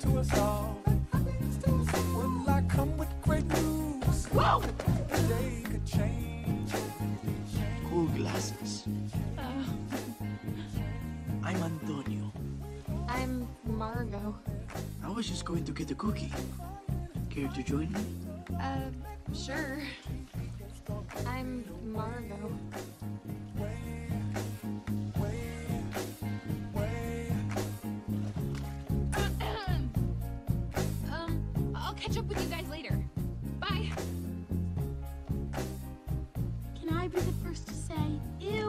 to us all. Well, I come with great news. Whoa! The day could change. Cool glasses. Uh. I'm Antonio. I'm Margo. I was just going to get a cookie. Care to join me? Uh, sure. I'll catch up with you guys later. Bye. Can I be the first to say, ew?